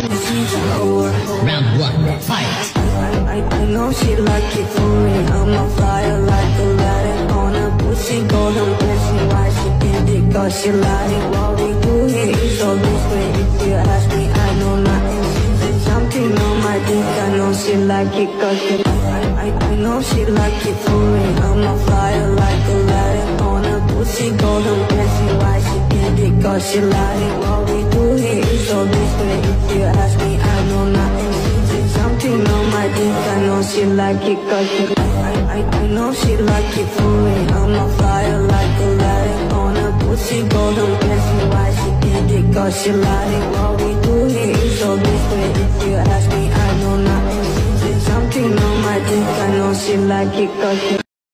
Round one, fight. I, know she like it for. I'm a fire like a light on a pussy golden blessing. Why she did it? Cause she lied. What we do here is all this. If you ask me, I know nothing. She's something on my dick. I know she like it cause she I, I, I know she like it for. I'm a fire like a light on a pussy golden blessing. Why she did it? Cause she lied Ask me, I know nothing. She's something on my dick. I know she like it cause she I, I, I know she like it for me. I'm a fire like a light on a pussy golden blessing. Why she did it? Cause she lied it. What we do here is this way. If you ask me, I know nothing. She's something on my dick. I know she like it cause she